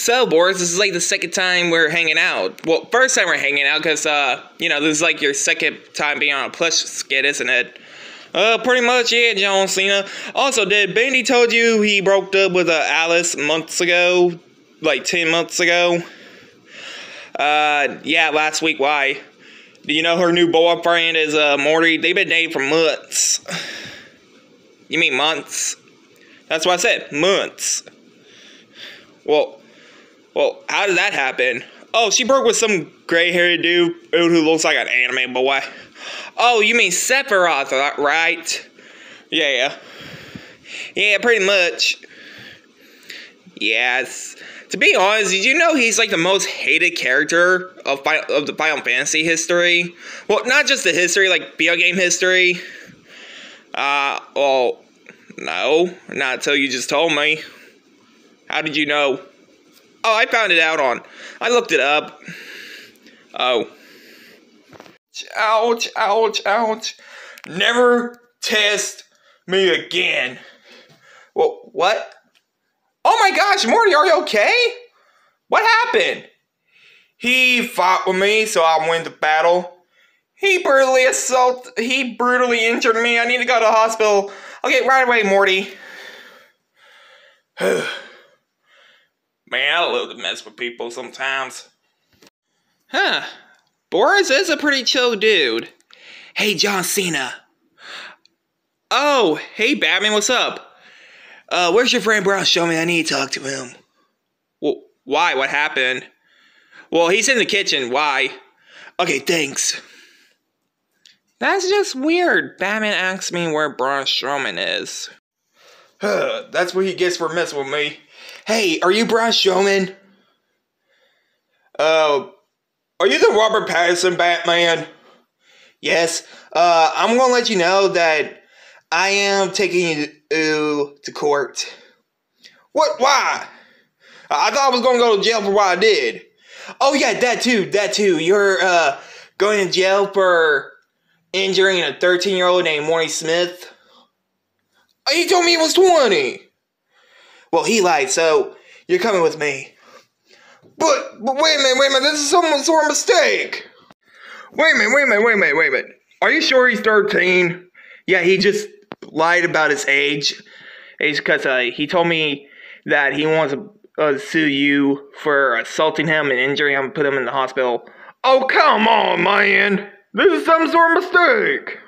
So, Boris, this is like the second time we're hanging out. Well, first time we're hanging out because, uh, you know, this is like your second time being on a plush skit, isn't it? Uh, pretty much, yeah, John Cena. Also, did Bendy told you he broke up with uh, Alice months ago? Like 10 months ago? Uh, yeah, last week. Why? Do you know her new boyfriend is, uh, Morty? They've been dating for months. You mean months? That's what I said, months. Well, well, how did that happen? Oh, she broke with some gray-haired dude who looks like an anime boy. Oh, you mean Sephiroth, right? Yeah. Yeah, pretty much. Yes. To be honest, did you know he's like the most hated character of of the Final Fantasy history? Well, not just the history, like video game history. Uh, well, no, not until you just told me. How did you know? Oh, I found it out on. I looked it up. Oh. Ouch, ouch, ouch. Never test me again. Well, what? Oh my gosh, Morty, are you okay? What happened? He fought with me, so I went to battle. He brutally assaulted, he brutally injured me. I need to go to the hospital. Okay, right away, Morty. Man, I love to mess with people sometimes. Huh. Boris is a pretty chill dude. Hey, John Cena. Oh, hey, Batman, what's up? Uh, where's your friend Braun? Show me, I need to talk to him. Well, why? What happened? Well, he's in the kitchen. Why? Okay, thanks. That's just weird. Batman asks me where Braun Strowman is. Huh, that's what he gets for messing with me. Hey, are you Braun Strowman? Uh, are you the Robert Pattinson Batman? Yes. Uh, I'm gonna let you know that I am taking you to court. What? Why? I thought I was gonna go to jail for what I did. Oh yeah, that too. That too. You're uh going to jail for injuring a 13 year old named Morty Smith. He told me he was 20. Well, he lied, so you're coming with me. But, but wait a minute, wait a minute, this is some sort of mistake. Wait a minute, wait a minute, wait a minute, wait a minute. Are you sure he's 13? Yeah, he just lied about his age. Age because uh, he told me that he wants to uh, sue you for assaulting him and injuring him and put him in the hospital. Oh, come on, man. This is some sort of mistake.